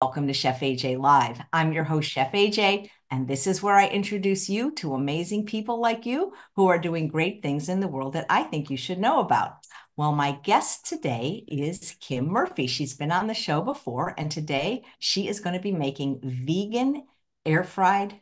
Welcome to Chef AJ Live. I'm your host, Chef AJ, and this is where I introduce you to amazing people like you who are doing great things in the world that I think you should know about. Well, my guest today is Kim Murphy. She's been on the show before, and today she is going to be making vegan air fried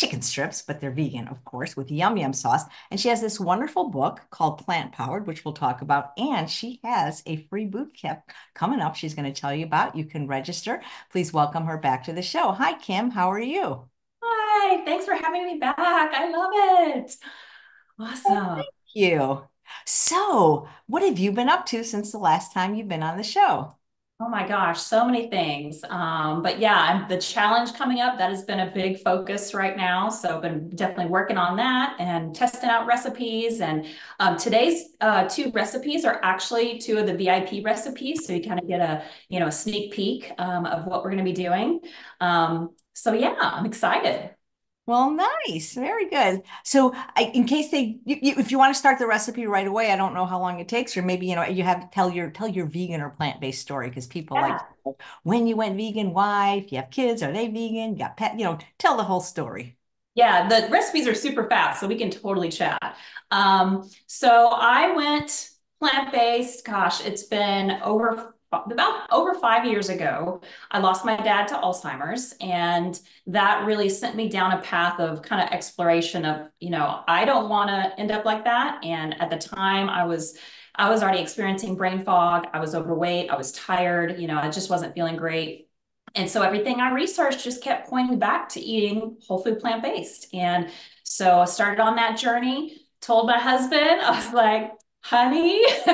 chicken strips, but they're vegan, of course, with yum yum sauce. And she has this wonderful book called Plant Powered, which we'll talk about. And she has a free boot camp coming up. She's going to tell you about. You can register. Please welcome her back to the show. Hi, Kim. How are you? Hi. Thanks for having me back. I love it. Oh, awesome. Thank you. So, what have you been up to since the last time you've been on the show? Oh my gosh, so many things. Um, but yeah, the challenge coming up, that has been a big focus right now. So I've been definitely working on that and testing out recipes. And um, today's uh, two recipes are actually two of the VIP recipes. So you kind of get a, you know, a sneak peek um, of what we're going to be doing. Um, so yeah, I'm excited. Well, nice. Very good. So, I, in case they, you, you, if you want to start the recipe right away, I don't know how long it takes, or maybe you know you have to tell your tell your vegan or plant based story because people yeah. like when you went vegan, why? If you have kids, are they vegan? You got pet, you know, tell the whole story. Yeah, the recipes are super fast, so we can totally chat. Um, so I went plant based. Gosh, it's been over about over five years ago, I lost my dad to Alzheimer's. And that really sent me down a path of kind of exploration of, you know, I don't want to end up like that. And at the time I was, I was already experiencing brain fog. I was overweight. I was tired. You know, I just wasn't feeling great. And so everything I researched just kept pointing back to eating whole food plant based. And so I started on that journey, told my husband, I was like, honey,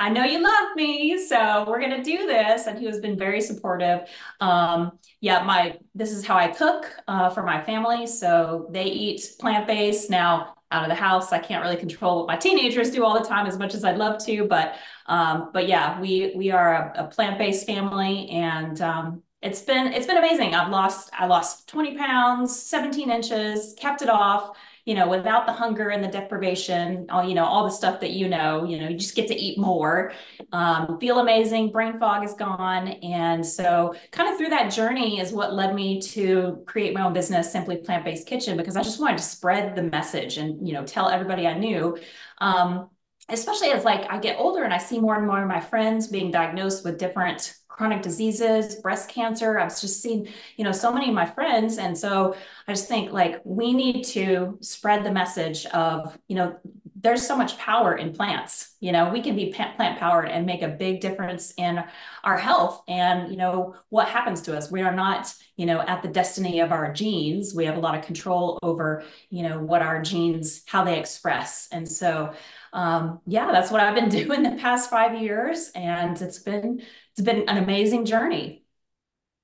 I know you love me, so we're gonna do this. And he has been very supportive. Um, yeah, my this is how I cook uh, for my family. So they eat plant-based now out of the house. I can't really control what my teenagers do all the time as much as I'd love to, but um, but yeah, we we are a, a plant-based family and um, it's been it's been amazing. I've lost I lost 20 pounds, 17 inches, kept it off you know, without the hunger and the deprivation, all, you know, all the stuff that you know, you know, you just get to eat more, um, feel amazing, brain fog is gone. And so kind of through that journey is what led me to create my own business, Simply Plant-Based Kitchen, because I just wanted to spread the message and, you know, tell everybody I knew. Um, especially as like I get older and I see more and more of my friends being diagnosed with different chronic diseases, breast cancer. I've just seen, you know, so many of my friends. And so I just think like we need to spread the message of, you know, there's so much power in plants. You know, we can be plant powered and make a big difference in our health and, you know, what happens to us. We are not, you know, at the destiny of our genes. We have a lot of control over, you know, what our genes, how they express. And so, um, yeah, that's what I've been doing the past five years. And it's been, it's been an amazing journey.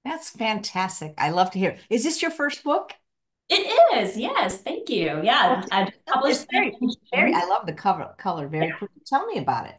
That's fantastic. I love to hear. Is this your first book? It is. Yes. Thank you. Yeah. I published very, very, I love the cover color. Very yeah. cool. Tell me about it.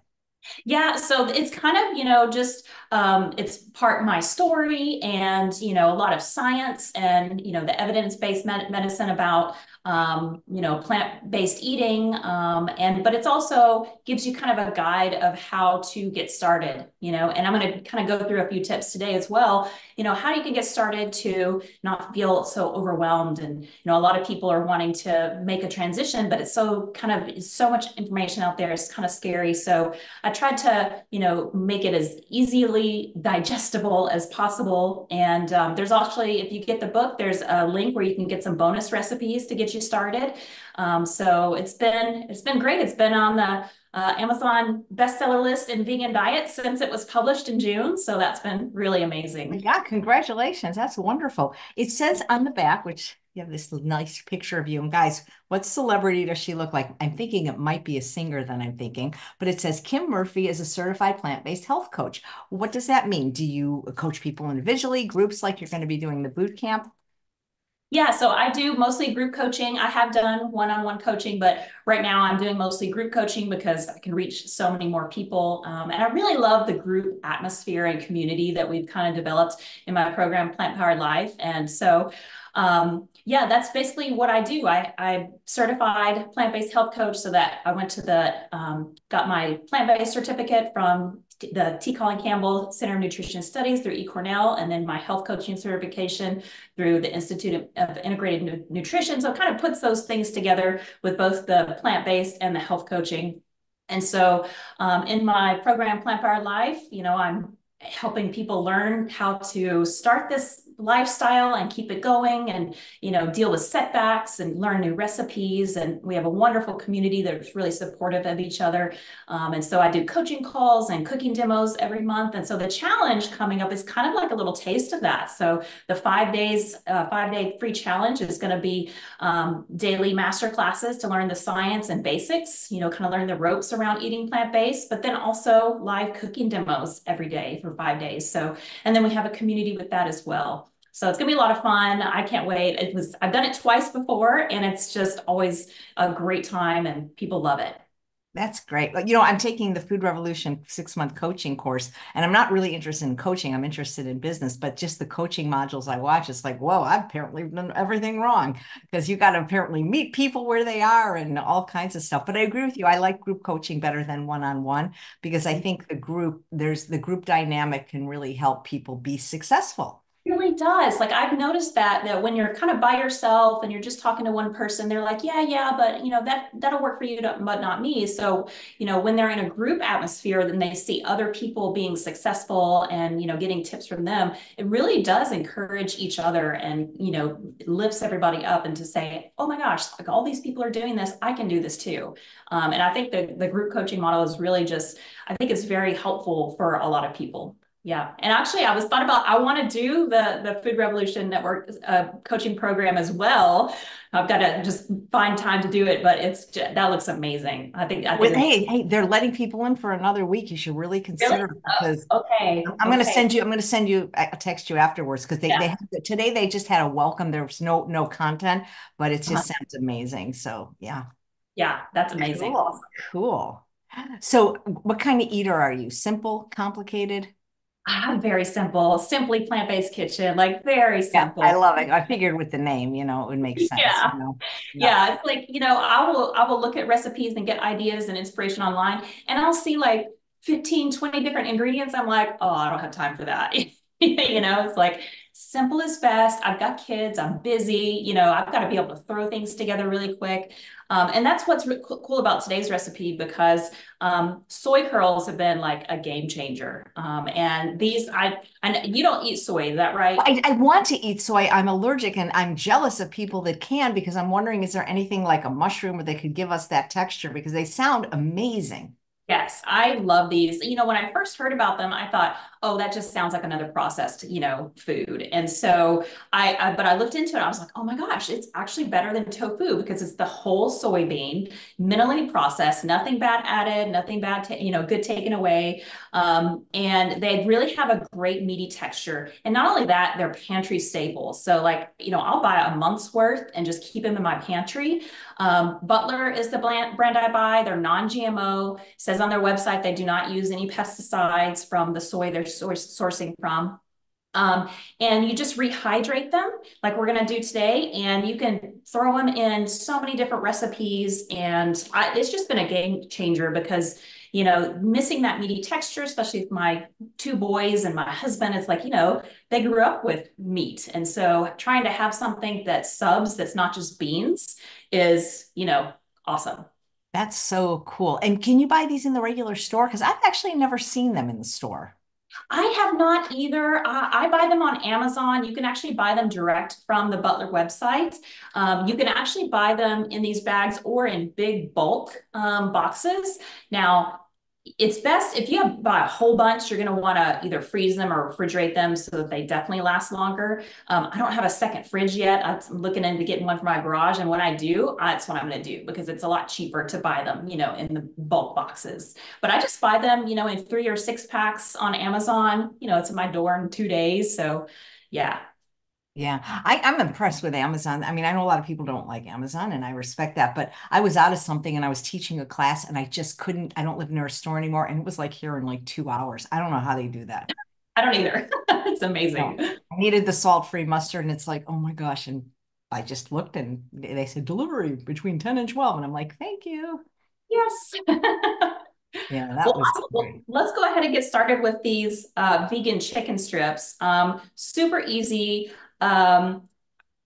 Yeah, so it's kind of, you know, just um, it's part my story and, you know, a lot of science and, you know, the evidence-based med medicine about um, you know, plant-based eating. Um, and but it's also gives you kind of a guide of how to get started, you know, and I'm going to kind of go through a few tips today as well, you know, how you can get started to not feel so overwhelmed. And, you know, a lot of people are wanting to make a transition, but it's so kind of so much information out there. It's kind of scary. So I tried to, you know, make it as easily digestible as possible. And um, there's actually, if you get the book, there's a link where you can get some bonus recipes to get you started. Um, so it's been it's been great. It's been on the uh, Amazon bestseller list in vegan diet since it was published in June. So that's been really amazing. Yeah, congratulations. That's wonderful. It says on the back, which you have this nice picture of you. And guys, what celebrity does she look like? I'm thinking it might be a singer than I'm thinking, but it says Kim Murphy is a certified plant-based health coach. What does that mean? Do you coach people individually, groups like you're going to be doing the boot camp? Yeah, so I do mostly group coaching. I have done one-on-one coaching, but right now I'm doing mostly group coaching because I can reach so many more people. Um, and I really love the group atmosphere and community that we've kind of developed in my program, Plant Powered Life. And so um, yeah, that's basically what I do. I, I certified plant-based health coach so that I went to the, um, got my plant-based certificate from the T. Colin Campbell Center of Nutrition Studies through eCornell, and then my health coaching certification through the Institute of Integrated Nutrition. So it kind of puts those things together with both the plant-based and the health coaching. And so um, in my program, Plant Powered Life, you know, I'm helping people learn how to start this lifestyle and keep it going and you know deal with setbacks and learn new recipes. And we have a wonderful community that's really supportive of each other. Um, and so i do coaching calls and cooking demos every month. And so the challenge coming up is kind of like a little taste of that. So the five days uh, five day free challenge is going to be um, daily master classes to learn the science and basics you know kind of learn the ropes around eating plant-based but then also live cooking demos every day for five days. So and then we have a community with that as well so it's gonna be a lot of fun. I can't wait. It was I've done it twice before, and it's just always a great time, and people love it. That's great. You know, I'm taking the Food Revolution six month coaching course, and I'm not really interested in coaching. I'm interested in business, but just the coaching modules I watch, it's like, whoa, I've apparently done everything wrong because you got to apparently meet people where they are and all kinds of stuff. But I agree with you. I like group coaching better than one on one because I think the group, there's the group dynamic can really help people be successful really does. Like I've noticed that that when you're kind of by yourself and you're just talking to one person, they're like, yeah, yeah, but you know that that'll work for you, but not me. So you know when they're in a group atmosphere, then they see other people being successful and you know getting tips from them. It really does encourage each other and you know lifts everybody up and to say, oh my gosh, like all these people are doing this, I can do this too. Um, and I think the the group coaching model is really just, I think it's very helpful for a lot of people. Yeah, and actually, I was thought about I want to do the the Food Revolution Network uh, coaching program as well. I've got to just find time to do it, but it's just, that looks amazing. I think. I think well, hey, hey, they're letting people in for another week. You should really consider really? because oh, okay. I'm going to send you. I'm going to send you. I text you afterwards because they yeah. they have, today they just had a welcome. There was no no content, but it just uh-huh. sounds amazing. So yeah. Yeah, that's amazing. Cool. cool. So, what kind of eater are you? Simple, complicated? I'm very simple, simply plant-based kitchen, like very simple. Yeah, I love it. I figured with the name, you know, it would make sense. Yeah. You know? yeah. yeah. It's like, you know, I will I will look at recipes and get ideas and inspiration online and I'll see like 15, 20 different ingredients. I'm like, oh, I don't have time for that. you know, it's like simple is best. I've got kids, I'm busy, you know, I've got to be able to throw things together really quick. Um, and that's what's re- cool about today's recipe because um, soy curls have been like a game changer. Um, and these, I, and you don't eat soy, is that right? I, I want to eat soy. I'm allergic and I'm jealous of people that can because I'm wondering, is there anything like a mushroom where they could give us that texture because they sound amazing. Yes, I love these. You know, when I first heard about them, I thought, oh, that just sounds like another processed, you know, food. And so I, I, but I looked into it. I was like, oh my gosh, it's actually better than tofu because it's the whole soybean, minimally processed, nothing bad added, nothing bad, you know, good taken away. Um, and they really have a great meaty texture. And not only that, they're pantry staples. So like, you know, I'll buy a month's worth and just keep them in my pantry. Um, Butler is the brand, I buy. They're non-GMO. Says on their website they do not use any pesticides from the soy they're sourcing from. Um, and you just rehydrate them like we're going to do today. And you can throw them in so many different recipes. And I, it's just been a game changer because, you know, missing that meaty texture, especially with my two boys and my husband, it's like, you know, they grew up with meat. And so trying to have something that subs that's not just beans is, you know, awesome. That's so cool. And can you buy these in the regular store? Because I've actually never seen them in the store. I have not either. Uh, I buy them on Amazon. You can actually buy them direct from the Butler website. Um, you can actually buy them in these bags or in big bulk um, boxes. Now, it's best if you have, a whole bunch, you're going to want to either freeze them or refrigerate them so that they definitely last longer. Um, I don't have a second fridge yet. I'm looking into getting one for my garage. And when I do, that's what I'm going to do because it's a lot cheaper to buy them, you know, in the bulk boxes. But I just buy them, you know, in three or six packs on Amazon. You know, it's at my door in two days. So yeah, yeah, I, I'm impressed with Amazon. I mean, I know a lot of people don't like Amazon, and I respect that. But I was out of something, and I was teaching a class, and I just couldn't. I don't live near a store anymore, and it was like here in like two hours. I don't know how they do that. I don't either. it's amazing. No. I needed the salt-free mustard, and it's like, oh my gosh. And I just looked and they said delivery between 10 and 12. And I'm like, thank you. Yes. yeah, that well, was great. Let's go ahead and get started with these uh, vegan chicken strips. Um, super easy. Um,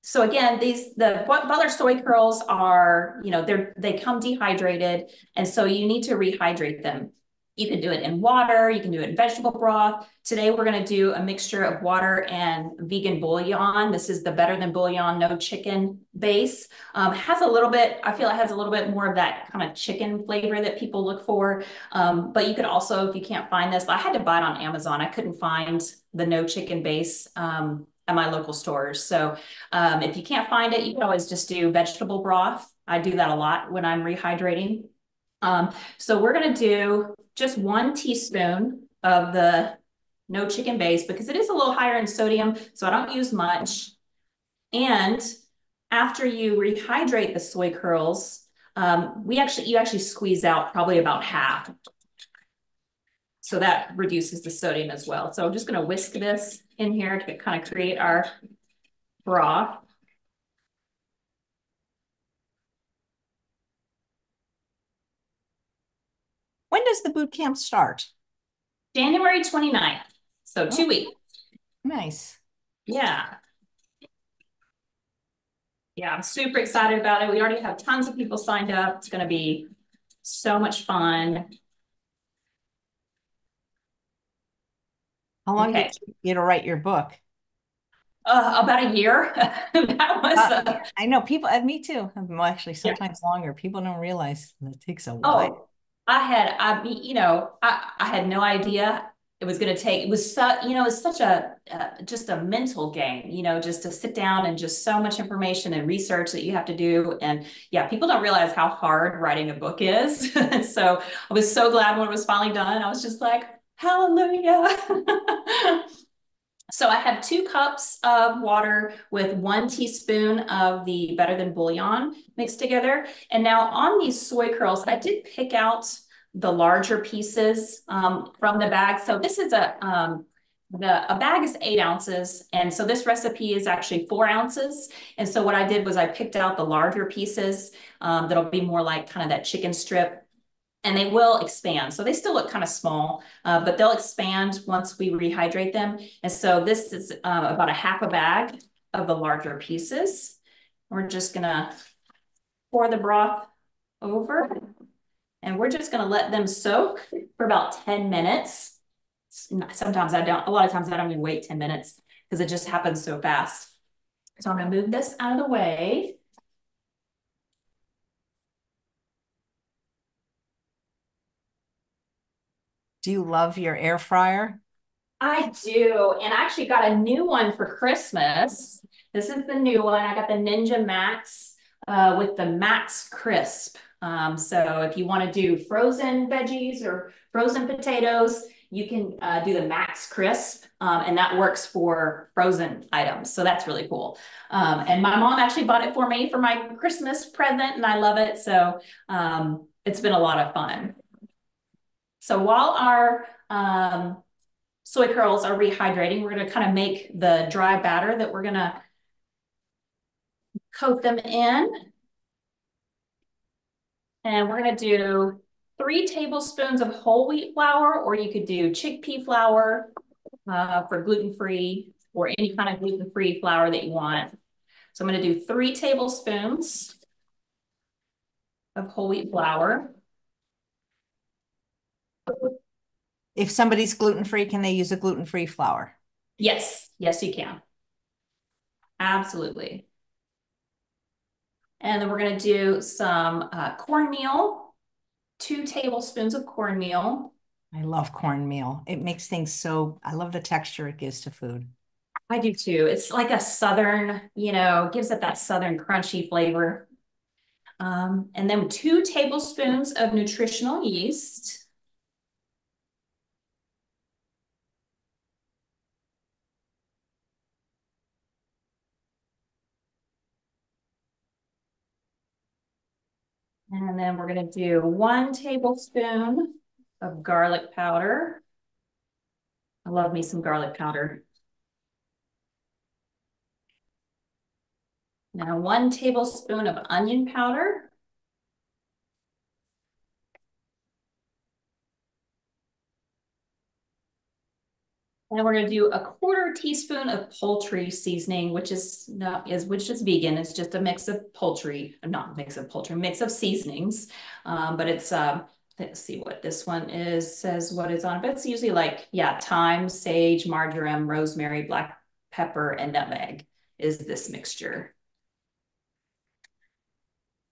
so again, these the Butler soy curls are, you know, they're they come dehydrated, and so you need to rehydrate them. You can do it in water, you can do it in vegetable broth. Today, we're gonna do a mixture of water and vegan bouillon. This is the Better Than Bouillon No Chicken base. Um, has a little bit, I feel it has a little bit more of that kind of chicken flavor that people look for. Um, but you could also, if you can't find this, I had to buy it on Amazon. I couldn't find the no chicken base um, at my local stores. So um, if you can't find it, you can always just do vegetable broth. I do that a lot when I'm rehydrating. Um, so we're gonna do just one teaspoon of the no chicken base because it is a little higher in sodium, so I don't use much. And after you rehydrate the soy curls, um, we actually you actually squeeze out probably about half. So that reduces the sodium as well. So I'm just gonna whisk this in here to kind of create our broth. When does the boot camp start? January 29th. So two oh, weeks. Nice. Yeah. Yeah, I'm super excited about it. We already have tons of people signed up. It's going to be so much fun. How long okay. did it take you to write your book? Uh, about a year. that was. Uh, uh, I know people, and me too. Well, actually, sometimes yeah. longer. People don't realize it takes a while. Oh, I had, I, you know, I, I had no idea it was going to take. It was, so, you know, it's such a uh, just a mental game. You know, just to sit down and just so much information and research that you have to do. And yeah, people don't realize how hard writing a book is. so I was so glad when it was finally done. I was just like, hallelujah. So I have two cups of water with one teaspoon of the Better Than Bouillon mixed together. And now on these soy curls, I did pick out the larger pieces um, from the bag. So this is a, um, the, a bag is eight ounces. And so this recipe is actually four ounces. And so what I did was I picked out the larger pieces um, that'll be more like kind of that chicken strip and they will expand. So they still look kind of small, uh, but they'll expand once we rehydrate them. And so this is uh, about a half a bag of the larger pieces. We're just gonna pour the broth over and we're just gonna let them soak for about 10 minutes. Sometimes I don't, a lot of times I don't even wait 10 minutes because it just happens so fast. So I'm gonna move this out of the way. Do you love your air fryer? I do. And I actually got a new one for Christmas. This is the new one. I got the Ninja Max uh, with the Max Crisp. Um, so if you want to do frozen veggies or frozen potatoes, you can uh, do the Max Crisp, um, and that works for frozen items. So that's really cool. Um, and my mom actually bought it for me for my Christmas present, and I love it. So um, it's been a lot of fun. So while our um, soy curls are rehydrating, we're gonna kind of make the dry batter that we're gonna coat them in. And we're gonna do three tablespoons of whole wheat flour, or you could do chickpea flour uh, for gluten-free or any kind of gluten-free flour that you want. So I'm gonna do three tablespoons of whole wheat flour. If somebody's gluten-free, can they use a gluten-free flour? Yes, yes, you can. Absolutely. And then we're going to do some uh, cornmeal, two tablespoons of cornmeal. I love cornmeal. It makes things so, I love the texture it gives to food. I do too. It's like a southern, you know, gives it that southern crunchy flavor. Um, and then two tablespoons of nutritional yeast. And then we're going to do one tablespoon of garlic powder. I love me some garlic powder. Now one tablespoon of onion powder. And we're gonna do a quarter teaspoon of poultry seasoning, which is not is which is vegan. It's just a mix of poultry, not mix of poultry, mix of seasonings. Um, but it's um, let's see what this one is. Says what is on. But it's usually like yeah, thyme, sage, marjoram, rosemary, black pepper, and nutmeg is this mixture.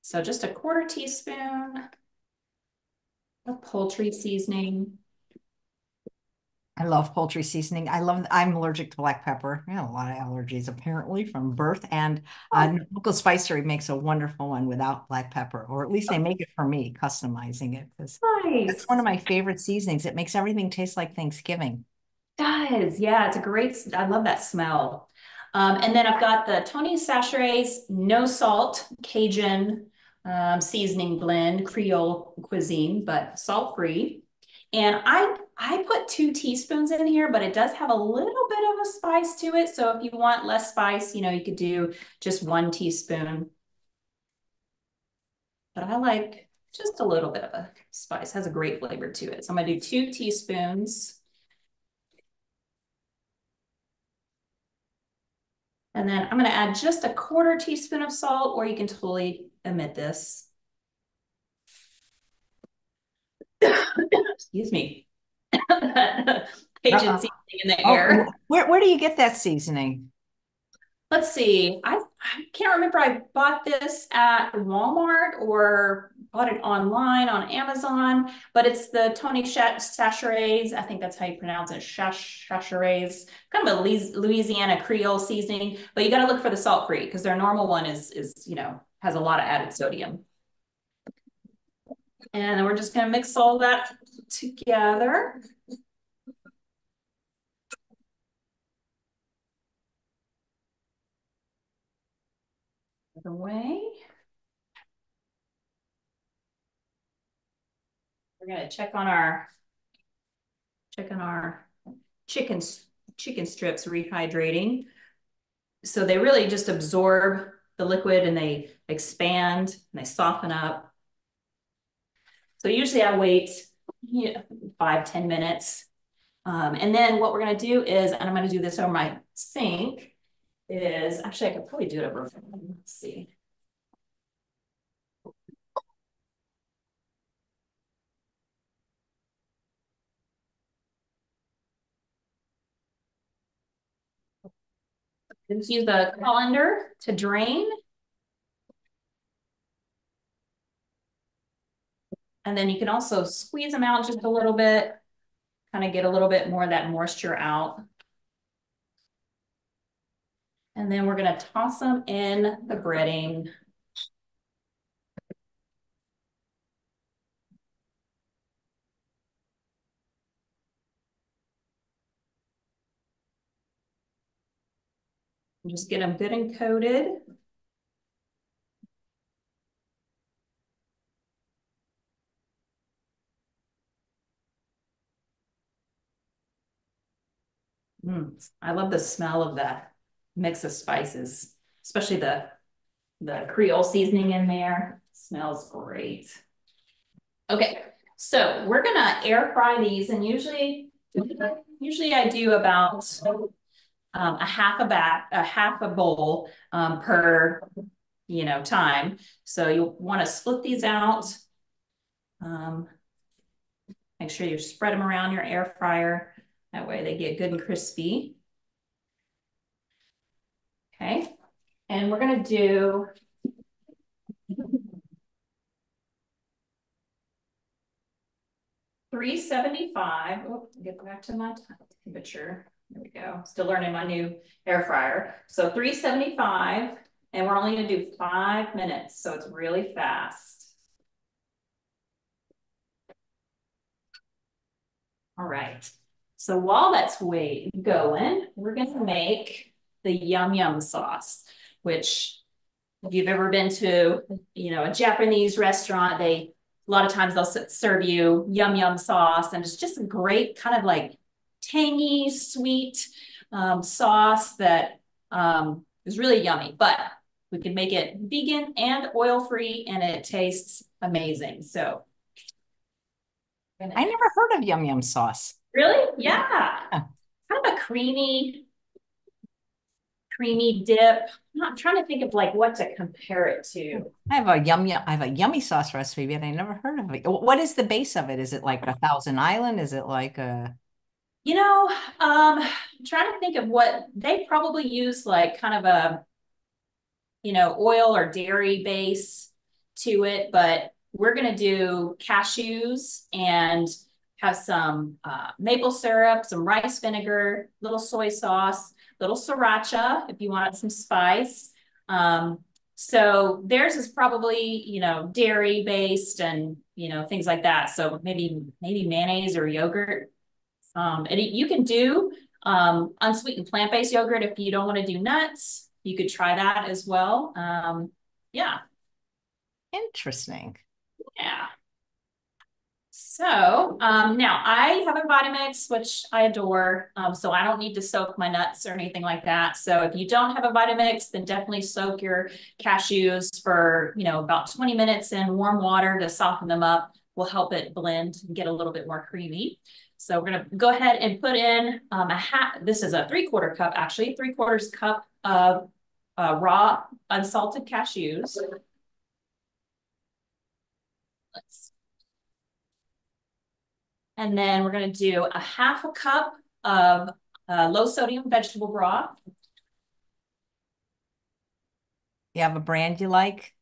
So just a quarter teaspoon of poultry seasoning. I love poultry seasoning. I love, I'm allergic to black pepper. I have a lot of allergies apparently from birth. And uh, oh. local spicery makes a wonderful one without black pepper, or at least they make it for me, customizing it. Because nice. it's one of my favorite seasonings. It makes everything taste like Thanksgiving. It does. Yeah, it's a great, I love that smell. Um, and then I've got the Tony Chachere's no salt Cajun um, seasoning blend, Creole cuisine, but salt free. And I, I put two teaspoons in here, but it does have a little bit of a spice to it. So if you want less spice, you know, you could do just one teaspoon. But I like just a little bit of a spice, has a great flavor to it. So I'm gonna do two teaspoons. And then I'm gonna add just a quarter teaspoon of salt, or you can totally omit this. Excuse me. Cajun uh seasoning in the oh, air. Where, where do you get that seasoning? Let's see. I, I can't remember. I bought this at Walmart or bought it online on Amazon, but it's the Tony Chachere's. I think that's how you pronounce it. Chachere's, kind of a Louisiana Creole seasoning, but you got to look for the salt free because their normal one is, is, you know, has a lot of added sodium. And then we're just gonna mix all that together. The way. We're gonna check on our check on our chickens chicken strips rehydrating. So they really just absorb the liquid and they expand and they soften up. So usually I wait you know, five ten minutes. Um, and then what we're gonna do is, and I'm gonna do this over my sink, is, actually I could probably do it over, let's see. Just use the colander to drain. And then you can also squeeze them out just a little bit, kind of get a little bit more of that moisture out. And then we're going to toss them in the breading. Just get them good and coated. Mm, I love the smell of that mix of spices, especially the, the Creole seasoning in there. smells great. Okay, so we're gonna air fry these and usually, usually I do about um, a half a bat, a half a bowl um, per, you know, time. So you want to split these out. Um, make sure you spread them around your air fryer. That way they get good and crispy. Okay, and we're gonna do three seventy five. Oh, get back to my temperature. There we go. Still learning my new air fryer. So 375, and we're only gonna do five minutes, so it's really fast. All right. So while that's going, we're gonna make the yum yum sauce, which if you've ever been to, you know, a Japanese restaurant, they a lot of times they'll serve you yum yum sauce, and it's just a great kind of like tangy, sweet um, sauce that um, is really yummy. But we can make it vegan and oil-free, and it tastes amazing. So. I never heard of yum yum sauce. Really? Yeah. Kind of a creamy, creamy dip. I'm not trying to think of like what to compare it to. I have a yum yum. I have a yummy sauce recipe, but I never heard of it. What is the base of it? Is it like a Thousand Island? Is it like a? You know, um, I'm trying to think of what they probably use like kind of a, you know, oil or dairy base to it, but we're gonna do cashews and have some uh, maple syrup, some rice vinegar, little soy sauce, little sriracha if you wanted some spice. Um, so theirs is probably, you know, dairy based and, you know, things like that. So maybe, maybe mayonnaise or yogurt. Um, and you can do um, unsweetened plant-based yogurt if you don't want to do nuts. You could try that as well. Um, yeah. Interesting. Yeah. So um, now I have a Vitamix, which I adore. Um, so I don't need to soak my nuts or anything like that. So if you don't have a Vitamix, then definitely soak your cashews for, you know, about 20 minutes in warm water to soften them up will help it blend and get a little bit more creamy. So we're going to go ahead and put in um, a hat. This is a three quarter cup, actually three quarters cup of uh, raw unsalted cashews. Let's and then we're going to do a half a cup of uh, low sodium vegetable broth. You have a brand you like?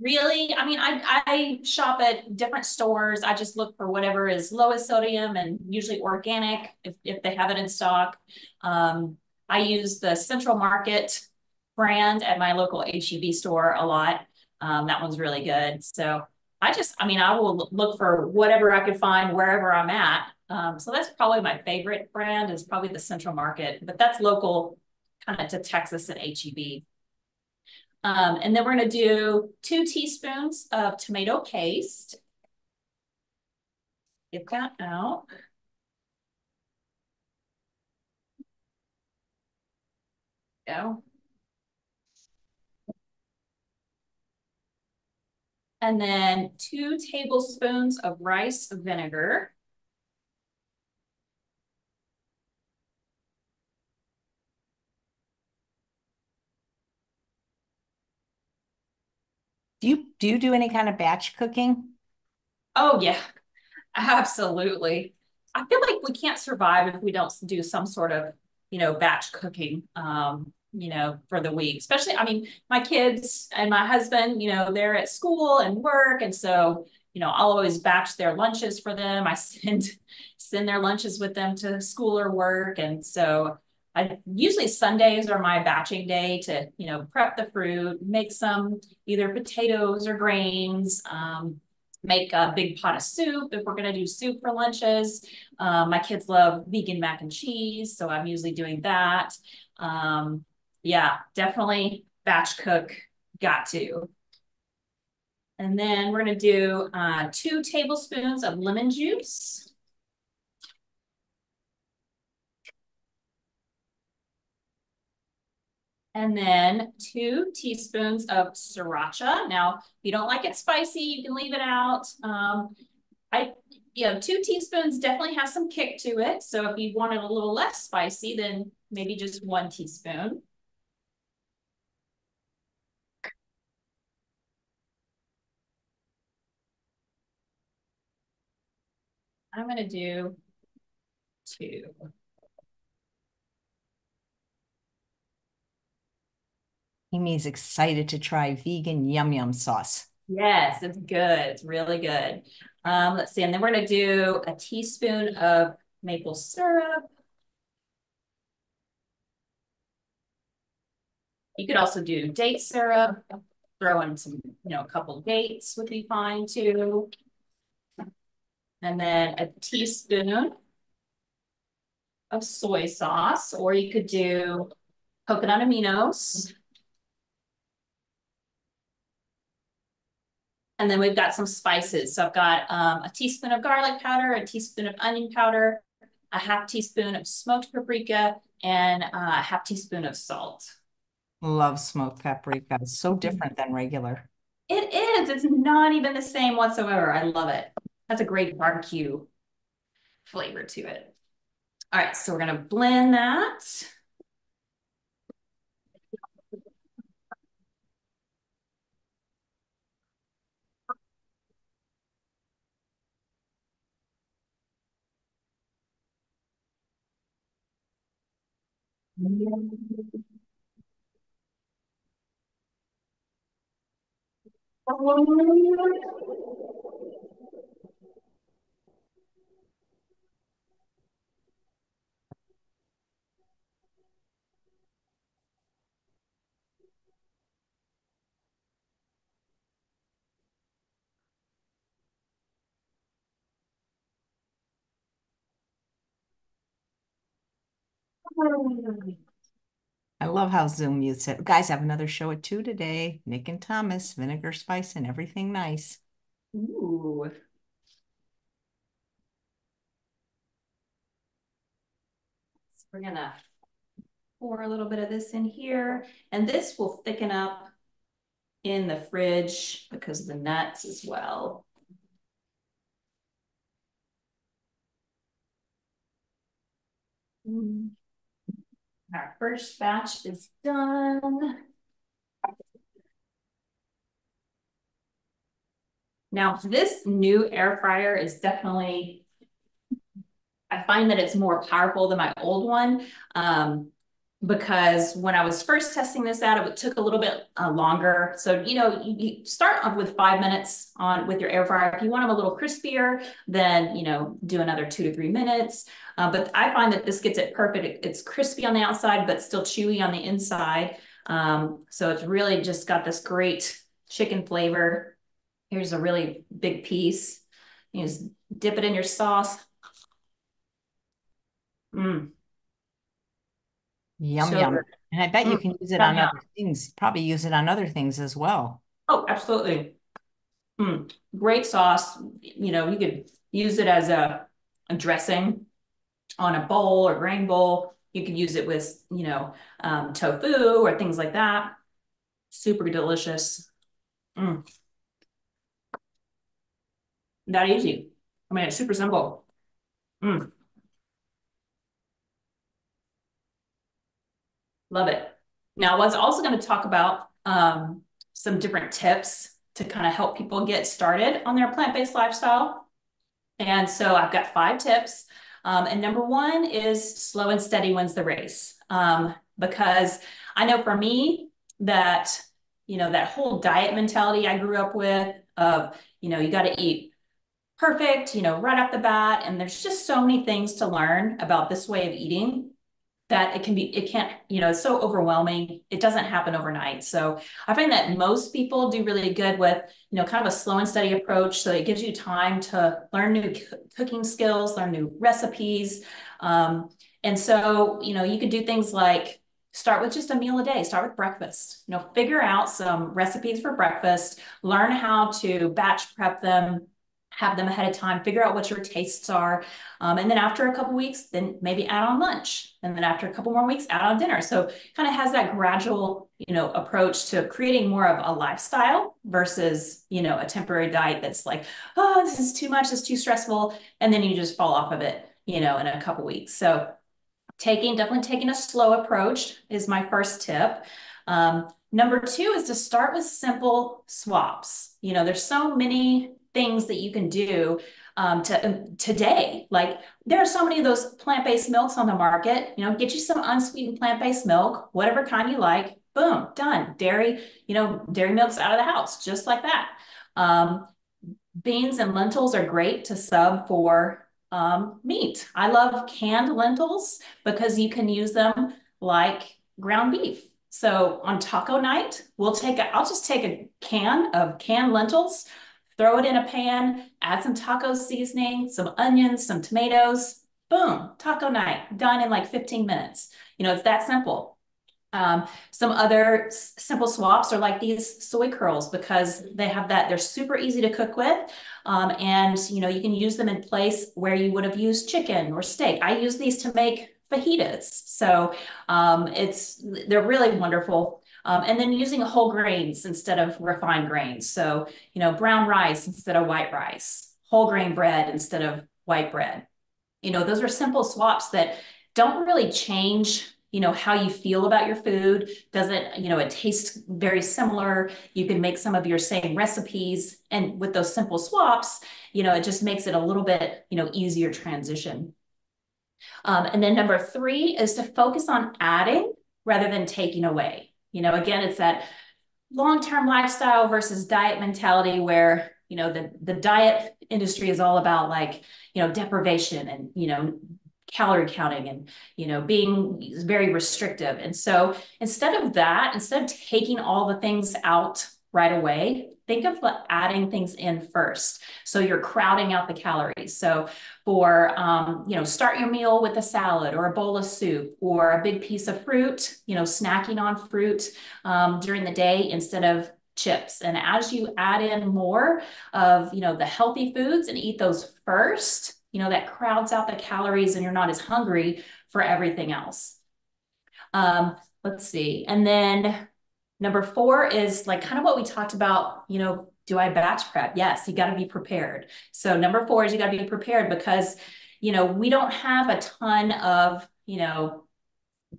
Really? I mean, I, I shop at different stores. I just look for whatever is lowest sodium and usually organic if, if they have it in stock. Um, I use the Central Market brand at my local HEB store a lot. Um, that one's really good. So I just, I mean, I will look for whatever I could find wherever I'm at. Um, so that's probably my favorite brand is probably the Central Market, but that's local kind of to Texas and HEB. Um, and then we're going to do two teaspoons of tomato paste. Get that out. Go. And then two tablespoons of rice vinegar. Do you do you do any kind of batch cooking? Oh yeah, absolutely. I feel like we can't survive if we don't do some sort of, you know, batch cooking. Um, you know, for the week. Especially, I mean, my kids and my husband, you know, they're at school and work. And so, you know, I'll always batch their lunches for them. I send send their lunches with them to school or work. And so I usually Sundays are my batching day to, you know, prep the fruit, make some either potatoes or grains, um, make a big pot of soup if we're going to do soup for lunches. Um, my kids love vegan mac and cheese, so I'm usually doing that. Um, yeah, definitely batch cook, got to. And then we're gonna do uh, two tablespoons of lemon juice. And then two teaspoons of sriracha. Now, if you don't like it spicy, you can leave it out. Um, I, you know, two teaspoons definitely has some kick to it. So if you want it a little less spicy, then maybe just one teaspoon. I'm going to do two. Amy's excited to try vegan yum yum sauce. Yes, it's good. It's really good. Um, let's see. And then we're going to do a teaspoon of maple syrup. You could also do date syrup. Throw in some, you know, a couple dates would be fine too and then a teaspoon of soy sauce, or you could do coconut aminos. And then we've got some spices. So I've got um, a teaspoon of garlic powder, a teaspoon of onion powder, a half teaspoon of smoked paprika, and a half teaspoon of salt. Love smoked paprika. It's so different than regular. It is. It's not even the same whatsoever. I love it. That's a great barbecue flavor to it. All right, so we're going to blend that. Mm-hmm. I love how Zoom mutes it. Guys, I have another show at two today. Nick and Thomas, vinegar, spice, and everything nice. Ooh. So we're gonna pour a little bit of this in here, and this will thicken up in the fridge because of the nuts as well. Mm. Our first batch is done. Now, this new air fryer is definitely, I find that it's more powerful than my old one. Um, because when I was first testing this out, it took a little bit uh, longer. So, you know, you, you, start off with five minutes on with your air fryer. If you want them a little crispier, then, you know, do another two to three minutes. Uh, but I find that this gets it perfect. It's crispy on the outside, but still chewy on the inside. Um, so it's really just got this great chicken flavor. Here's a really big piece. You just dip it in your sauce. Mmm. Yum, yum. And I bet you mm, can use it on other things, probably use it on other things as well. Oh, absolutely. Mm, great sauce. You know, you could use it as a, a dressing on a bowl or grain bowl. You could use it with, you know, um, tofu or things like that. Super delicious. Mm. That easy. I mean, it's super simple. Mm. Love it. Now, I was also going to talk about um, some different tips to kind of help people get started on their plant-based lifestyle. And so I've got five tips. Um, and number one is slow and steady wins the race. Um, because I know for me that, you know, that whole diet mentality I grew up with of, you know, you got to eat perfect, you know, right off the bat. And there's just so many things to learn about this way of eating that it can be, it can't, you know, it's so overwhelming. It doesn't happen overnight. So I find that most people do really good with, you know, kind of a slow and steady approach. So it gives you time to learn new cooking skills, learn new recipes. Um, and so, you know, you could do things like start with just a meal a day, start with breakfast, you know, figure out some recipes for breakfast, learn how to batch prep them, have them ahead of time, figure out what your tastes are. Um, and then after a couple weeks, then maybe add on lunch. And then after a couple more weeks, add on dinner. So kind of has that gradual, you know, approach to creating more of a lifestyle versus, you know, a temporary diet that's like, oh, this is too much, this is too stressful. And then you just fall off of it, you know, in a couple weeks. So taking, definitely taking a slow approach is my first tip. Um, number two is to start with simple swaps. You know, there's so many things that you can do um, to um, today. Like there are so many of those plant-based milks on the market. You know, get you some unsweetened plant-based milk, whatever kind you like. Boom, done. Dairy, you know, dairy milk's out of the house, just like that. Um, beans and lentils are great to sub for um, meat. I love canned lentils because you can use them like ground beef. So on taco night, we'll take a, I'll just take a can of canned lentils, throw it in a pan, add some taco seasoning, some onions, some tomatoes, boom, taco night, done in like 15 minutes. You know, it's that simple. Um, some other simple swaps are like these soy curls because they have that, they're super easy to cook with. Um, and you know, you can use them in place where you would have used chicken or steak. I use these to make fajitas. So um, it's, they're really wonderful. Um, and then using whole grains instead of refined grains. So, you know, brown rice instead of white rice, whole grain bread instead of white bread. You know, those are simple swaps that don't really change you know how you feel about your food. Doesn't you know it tastes very similar. You can make some of your same recipes. And with those simple swaps you know it just makes it a little bit you know easier transition. Um, and then number three is to focus on adding rather than taking away you know again it's that long-term lifestyle versus diet mentality where you know the the diet industry is all about like you know deprivation and you know calorie counting and you know being very restrictive. And so instead of that instead of taking all the things out right away think of adding things in first so you're crowding out the calories so for um, you know start your meal with a salad or a bowl of soup or a big piece of fruit you know snacking on fruit um, during the day instead of chips and as you add in more of you know the healthy foods and eat those first you know, that crowds out the calories and you're not as hungry for everything else. Um, let's see. And then number four is like kind of what we talked about, you know, do I batch prep? Yes, you got to be prepared. So number four is you got to be prepared because, you know, we don't have a ton of, you know,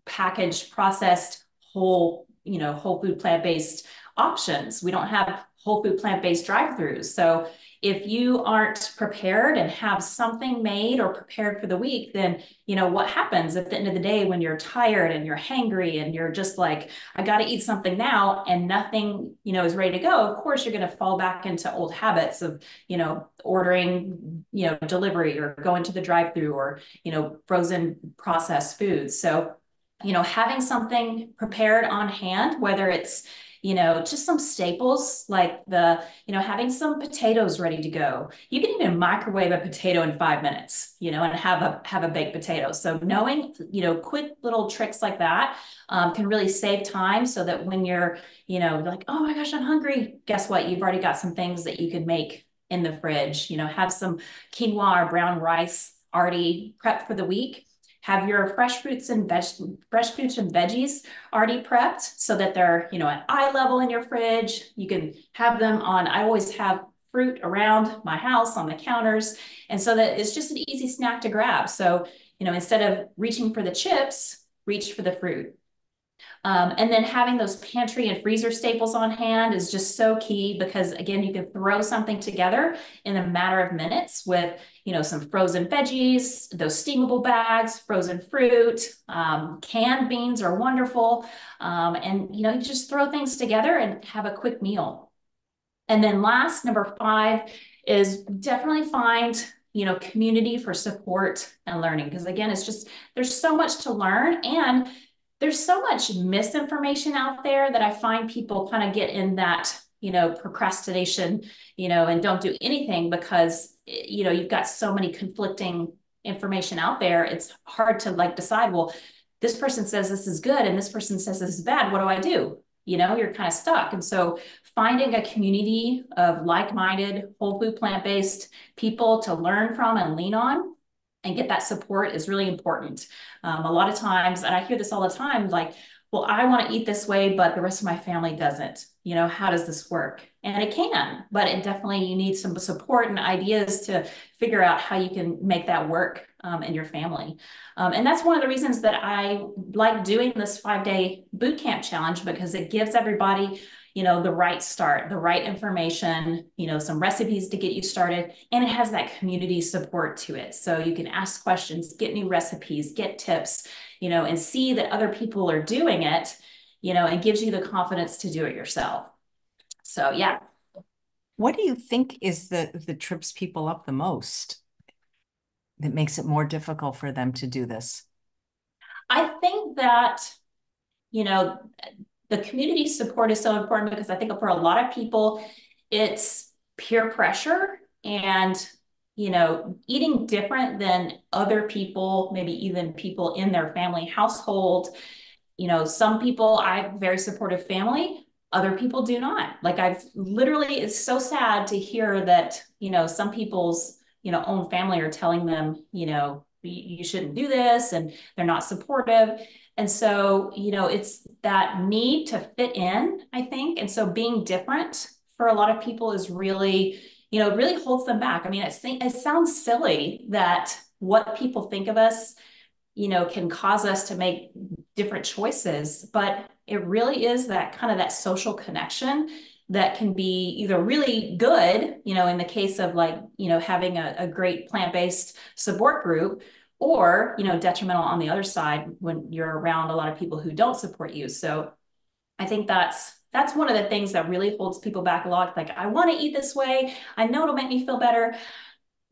packaged, processed, whole, you know, whole food plant-based options. We don't have whole food plant-based drive-throughs. So if you aren't prepared and have something made or prepared for the week, then you know what happens at the end of the day when you're tired and you're hangry and you're just like, I got to eat something now, and nothing you know is ready to go. Of course, you're going to fall back into old habits of you know ordering you know delivery or going to the drive-through or you know frozen processed foods. So you know having something prepared on hand, whether it's you know, just some staples like the, you know, having some potatoes ready to go. You can even microwave a potato in five minutes, you know, and have a have a baked potato. So knowing, you know, quick little tricks like that um, can really save time so that when you're, you know, like, oh my gosh, I'm hungry. Guess what? You've already got some things that you could make in the fridge. You know, have some quinoa or brown rice already prepped for the week have your fresh fruits and veg fresh fruits and veggies already prepped so that they're you know at eye level in your fridge. You can have them on i always have fruit around my house on the counters. And so that it's just an easy snack to grab. So you know instead of reaching for the chips reach for the fruit um, and then having those pantry and freezer staples on hand is just so key because again, you can throw something together in a matter of minutes with, you know, some frozen veggies, those steamable bags, frozen fruit, um, canned beans are wonderful. Um, and, you know, you just throw things together and have a quick meal. And then last, number five is definitely find you know community for support and learning because again it's just there's so much to learn and there's so much misinformation out there that I find people kind of get in that, you know, procrastination, you know, and don't do anything because, you know, you've got so many conflicting information out there. It's hard to like decide, well, this person says this is good and this person says this is bad. What do I do? You know, you're kind of stuck. And so finding a community of like-minded, whole food, plant-based people to learn from and lean on and get that support is really important. Um, a lot of times, and I hear this all the time, like, well, I want to eat this way, but the rest of my family doesn't. You know, how does this work? And it can, but it definitely, you need some support and ideas to figure out how you can make that work um, in your family. Um, and that's one of the reasons that I like doing this five day boot camp challenge because it gives everybody you know, the right start, the right information, you know, some recipes to get you started. And it has that community support to it. So you can ask questions, get new recipes, get tips, you know, and see that other people are doing it, you know, and gives you the confidence to do it yourself. So, yeah. What do you think is the the trips people up the most that makes it more difficult for them to do this? I think that you know the community support is so important because I think for a lot of people, it's peer pressure and you know eating different than other people maybe even people in their family household you know, some people, I have very supportive family, other people do not. Like I've literally, it's so sad to hear that, you know, some people's, you know, own family are telling them, you know, you shouldn't do this and they're not supportive. And so, you know, it's that need to fit in, I think. And so being different for a lot of people is really, you know, really holds them back. I mean, it, it sounds silly that what people think of us, you know, can cause us to make different choices, but it really is that kind of that social connection that can be either really good, you know, in the case of like, you know, having a, a great plant-based support group, or, you know, detrimental on the other side when you're around a lot of people who don't support you. So I think that's that's one of the things that really holds people back a lot. Like, I want to eat this way. I know it'll make me feel better,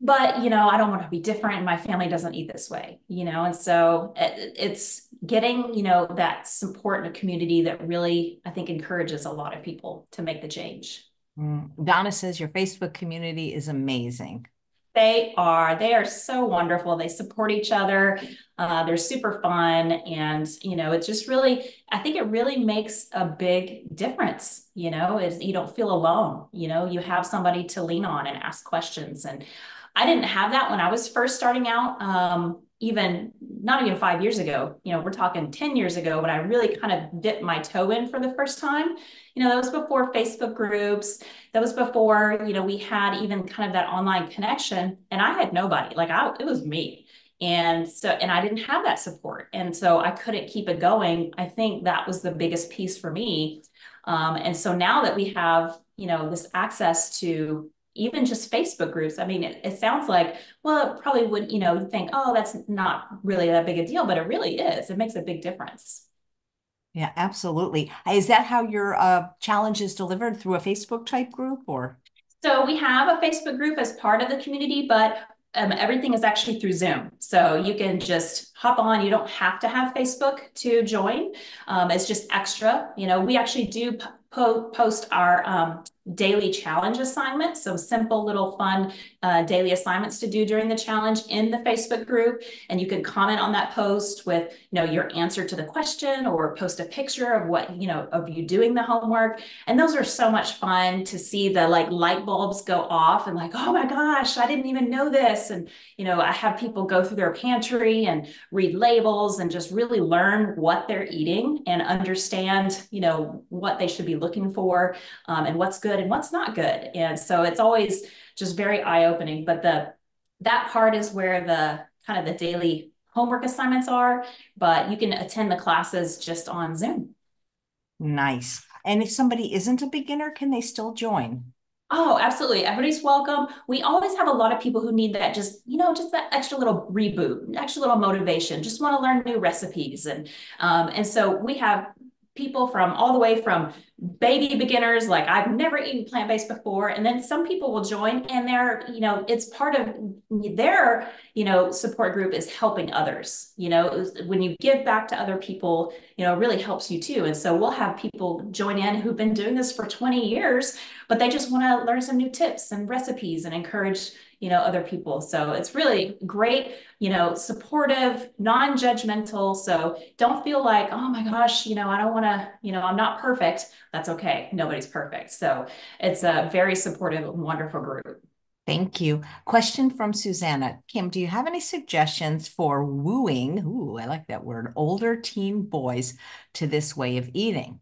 but you know, I don't want to be different. My family doesn't eat this way, you know, and so it, it's getting you know that support in a community that really I think encourages a lot of people to make the change. Mm. Donna says your Facebook community is amazing. They are. They are so wonderful. They support each other. Uh, they're super fun. And, you know, it's just really, I think it really makes a big difference, you know, is you don't feel alone. You know, you have somebody to lean on and ask questions. And I didn't have that when I was first starting out. Um, even not even five years ago, you know, we're talking 10 years ago when I really kind of dipped my toe in for the first time. You know, that was before Facebook groups. That was before, you know, we had even kind of that online connection. And I had nobody. Like I it was me. And so, and I didn't have that support. And so I couldn't keep it going. I think that was the biggest piece for me. Um, and so now that we have, you know, this access to even just Facebook groups. I mean, it, it, sounds like, well, it probably would, you know, think, oh, that's not really that big a deal, but it really is. It makes a big difference. Yeah, absolutely. Is that how your uh, challenge is delivered through a Facebook type group or? So we have a Facebook group as part of the community, but um, everything is actually through Zoom. So you can just hop on. You don't have to have Facebook to join. Um, it's just extra. You know, we actually do po post our um, daily challenge assignments, some simple little fun uh, daily assignments to do during the challenge in the Facebook group. And you can comment on that post with, you know, your answer to the question or post a picture of what, you know, of you doing the homework. And those are so much fun to see the like light bulbs go off and like, oh my gosh, I didn't even know this. And, you know, I have people go through their pantry and read labels and just really learn what they're eating and understand, you know, what they should be looking for um, and what's good and what's not good. And so it's always just very eye-opening. But the that part is where the kind of the daily homework assignments are, but you can attend the classes just on Zoom. Nice. And if somebody isn't a beginner, can they still join? Oh, absolutely. Everybody's welcome. We always have a lot of people who need that just, you know, just that extra little reboot, extra little motivation, just want to learn new recipes. And um, and so we have people from all the way from baby beginners like i've never eaten plant-based before and then some people will join and they're you know it's part of their you know support group is helping others you know when you give back to other people you know really helps you too and so we'll have people join in who've been doing this for 20 years but they just want to learn some new tips and recipes and encourage you know, other people. So it's really great, you know, supportive, non-judgmental. So don't feel like, oh my gosh, you know, I don't want to, you know, I'm not perfect. That's okay. Nobody's perfect. So it's a very supportive, wonderful group. Thank you. Question from Susanna. Kim, do you have any suggestions for wooing, ooh, I like that word, older teen boys to this way of eating?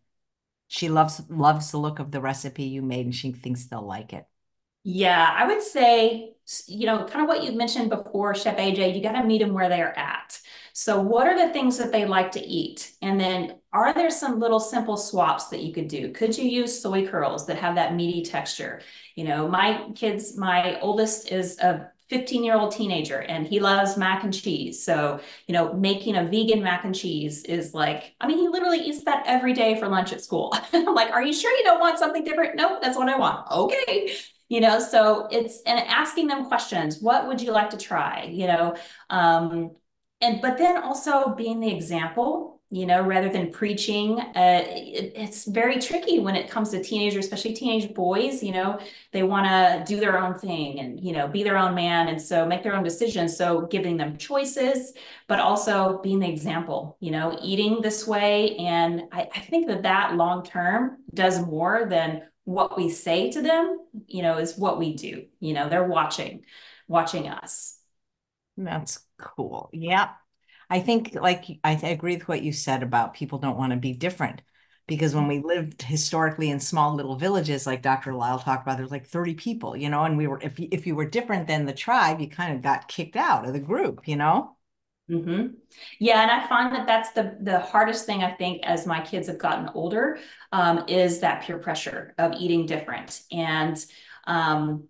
She loves loves the look of the recipe you made and she thinks they'll like it. Yeah, I would say, you know, kind of what you mentioned before, Chef AJ, you got to meet them where they're at. So, what are the things that they like to eat? And then, are there some little simple swaps that you could do? Could you use soy curls that have that meaty texture? You know, my kids, my oldest is a 15 year old teenager and he loves mac and cheese. So, you know, making a vegan mac and cheese is like, I mean, he literally eats that every day for lunch at school. I'm like, are you sure you don't want something different? Nope, that's what I want. Okay you know so it's and asking them questions what would you like to try you know um and but then also being the example you know, rather than preaching. Uh, it, it's very tricky when it comes to teenagers, especially teenage boys. You know, they want to do their own thing and, you know, be their own man. And so make their own decisions. So giving them choices, but also being the example, you know, eating this way. And I, I think that that long term does more than what we say to them, you know, is what we do. You know, they're watching, watching us. That's cool. Yeah. I think, like, I agree with what you said about people don't want to be different because when we lived historically in small little villages, like Dr. Lisle talked about, there's like 30 people, you know, and we were, if you, if you were different than the tribe, you kind of got kicked out of the group, you know? Mm-hmm. Yeah, and I find that that's the the hardest thing I think as my kids have gotten older um, is that peer pressure of eating different, and um,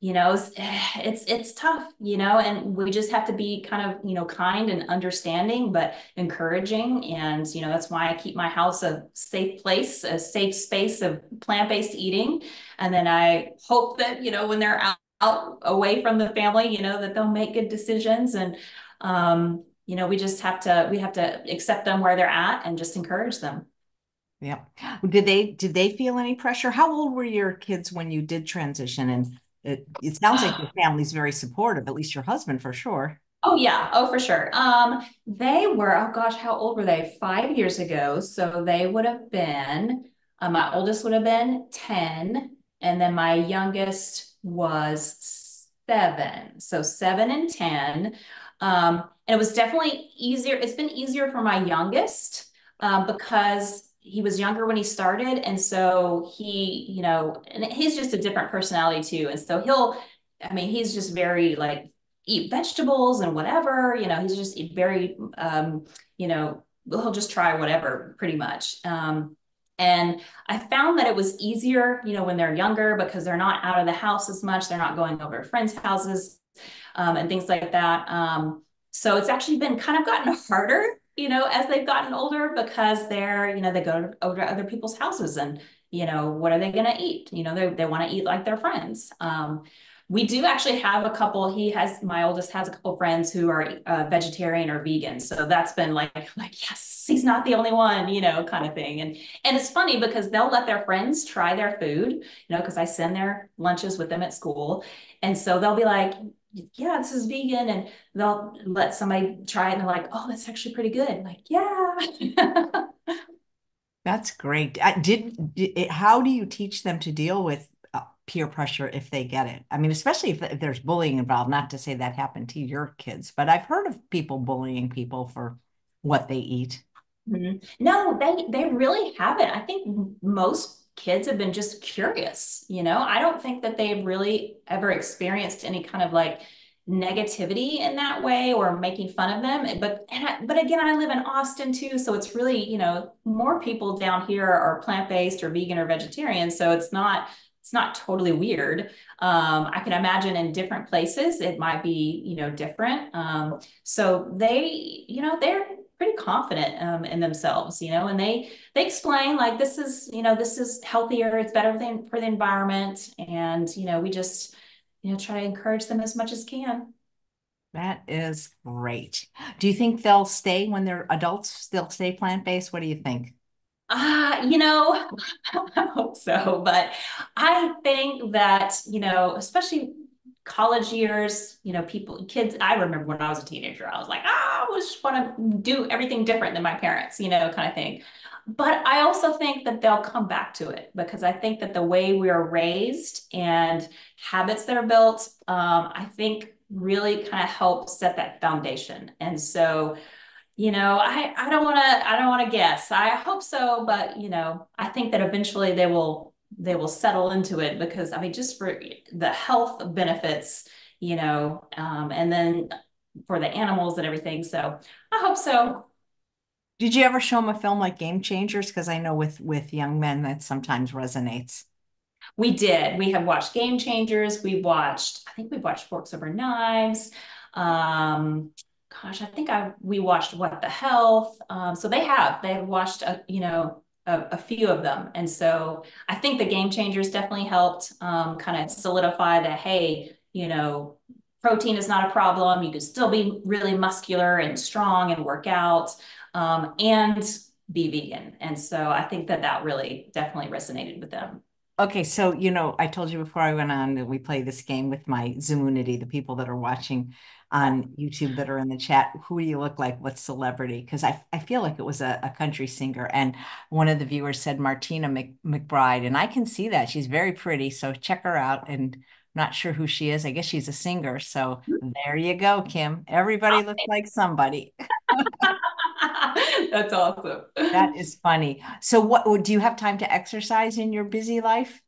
you know it's it's tough you know and we just have to be kind of you know kind and understanding but encouraging. And you know that's why i keep my house a safe place a safe space of plant-based eating. And then i hope that you know when they're out, out away from the family you know that they'll make good decisions. And um you know we just have to we have to accept them where they're at and just encourage them yeah did they did they feel any pressure how old were your kids when you did transition and it, it sounds like your family's very supportive, at least your husband for sure. Oh yeah, oh for sure. Um, they were, oh gosh, how old were they? Five years ago. So they would have been, uh, my oldest would have been 10, and then my youngest was seven. So seven and 10. Um, and it was definitely easier. It's been easier for my youngest uh, because he was younger when he started and so he you know and he's just a different personality too and so he'll i mean he's just very like eat vegetables and whatever you know he's just very um you know he'll just try whatever pretty much um and I found that it was easier, you know, when they're younger because they're not out of the house as much. They're not going over friends' houses um, and things like that. Um, so it's actually been kind of gotten harder you know, as they've gotten older because they're, you know, they go over to other people's houses and, you know, what are they going to eat? You know, they, they want to eat like their friends. Um, we do actually have a couple, he has, my oldest has a couple friends who are uh, vegetarian or vegan. So that's been like, like, yes, he's not the only one, you know, kind of thing. And, and it's funny because they'll let their friends try their food, you know, because I send their lunches with them at school. And so they'll be like, yeah, this is vegan. And they'll let somebody try it and they're like, oh, that's actually pretty good. I'm like, yeah. that's great. Did, did, how do you teach them to deal with peer pressure if they get it? I mean, especially if, if there's bullying involved, not to say that happened to your kids, but I've heard of people bullying people for what they eat. Mm-hmm. No, they they really haven't. I think most kids have been just curious, you know? I don't think that they've really ever experienced any kind of like negativity in that way or making fun of them but I, but again I live in Austin too so it's really you know more people down here are plant-based or vegan or vegetarian so it's not it's not totally weird um, I can imagine in different places it might be you know different um, so they you know they're pretty confident um, in themselves, you know, and they they explain like this is, you know, this is healthier, it's better than for the environment, and you know, we just, you know, try to encourage them as much as can. That is great. Do you think they'll stay when they're adults? They'll stay plant based. What do you think? Uh, you know, I hope so, but I think that, you know, especially college years, you know, people, kids, I remember when I was a teenager, I was like, ah, I just want to do everything different than my parents, you know, kind of thing. But I also think that they'll come back to it because I think that the way we are raised and habits that are built, um, I think really kind of help set that foundation. And so, you know, I, I don't want to, I don't want to guess. I hope so, but you know, I think that eventually they will they will settle into it because I mean, just for the health benefits, you know, um, and then for the animals and everything. So I hope so. Did you ever show them a film like Game Changers? Because I know with with young men that sometimes resonates. We did. We have watched Game Changers. We watched. I think we watched Forks Over Knives. Um, gosh, I think I we watched What the Health. Um, so they have. They have watched. A, you know a, a, few of them. And so I think the game changers definitely helped um, kind of solidify that, hey, you know, protein is not a problem. You can still be really muscular and strong and work out. um, and be vegan. And so I think that that really definitely resonated with them. Okay, so you know, I told you before I went on that we play this game with my Zoomunity, the people that are watching on YouTube that are in the chat. Who do you look like? What celebrity? Because I, I feel like it was a, a country singer. And one of the viewers said Martina Mc, McBride. And I can see that. She's very pretty. So check her out. And not sure who she is. I guess she's a singer. So hmm. there you go, Kim. Everybody looks like somebody. That's awesome. That is funny. So what do you have time to exercise in your busy life?